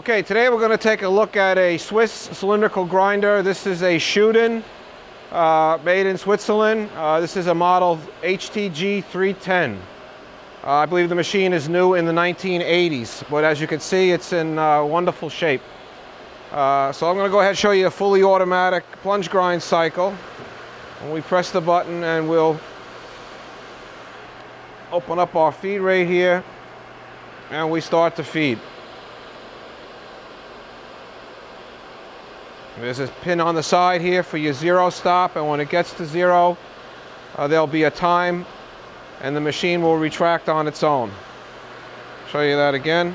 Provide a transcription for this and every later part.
Okay, today we're going to take a look at a Swiss cylindrical grinder. This is a Tschudin, uh, made in Switzerland. Uh, this is a model HTG 310. Uh, I believe the machine is new in the 1980s, but as you can see, it's in uh, wonderful shape. Uh, so I'm going to go ahead and show you a fully automatic plunge grind cycle. And we press the button and we'll open up our feed right here and we start to feed. There's a pin on the side here for your zero stop and when it gets to zero uh, there'll be a time and the machine will retract on its own. Show you that again.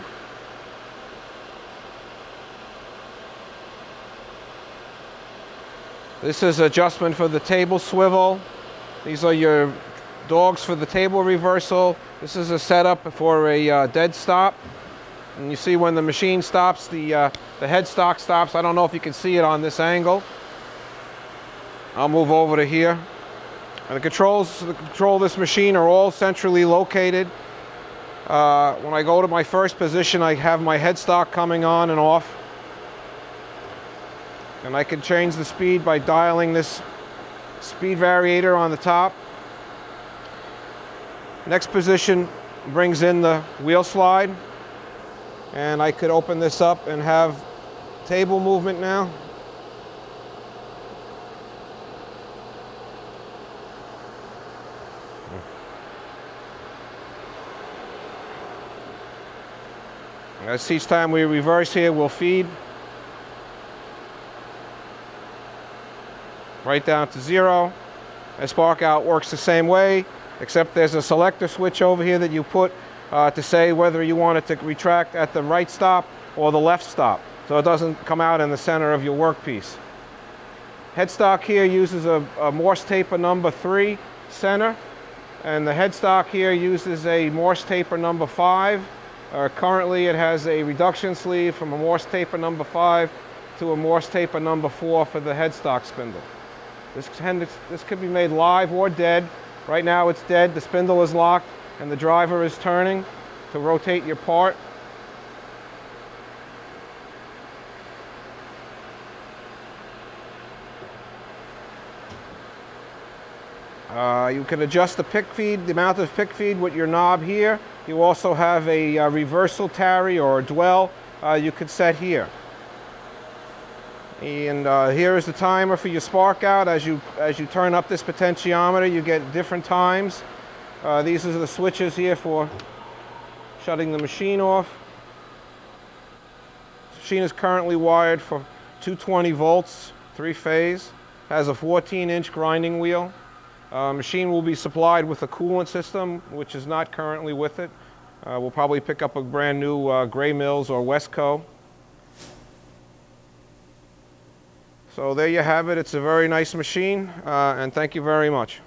This is adjustment for the table swivel. These are your dogs for the table reversal. This is a setup for a uh, dead stop. And you see when the machine stops, the, uh, the headstock stops. I don't know if you can see it on this angle. I'll move over to here. And the controls to control this machine are all centrally located. Uh, when I go to my first position, I have my headstock coming on and off. And I can change the speed by dialing this speed variator on the top. Next position brings in the wheel slide. And I could open this up and have table movement now. As each time we reverse here, we'll feed. Right down to zero. And spark out works the same way, except there's a selector switch over here that you put uh, to say whether you want it to retract at the right stop or the left stop, so it doesn't come out in the center of your workpiece. Headstock here uses a, a Morse taper number three center, and the headstock here uses a Morse taper number five. Uh, currently it has a reduction sleeve from a Morse taper number five to a Morse taper number four for the headstock spindle. This, this could be made live or dead. Right now it's dead, the spindle is locked, and the driver is turning to rotate your part. Uh, you can adjust the pick feed, the amount of pick feed with your knob here. You also have a, a reversal tarry or dwell uh, you could set here. And uh, here is the timer for your spark out. As you, as you turn up this potentiometer, you get different times. Uh, these are the switches here for shutting the machine off. The machine is currently wired for 220 volts, three phase. Has a 14 inch grinding wheel. Uh, machine will be supplied with a coolant system, which is not currently with it. Uh, we'll probably pick up a brand new uh, Graymills or Westco. So there you have it. It's a very nice machine, uh, and thank you very much.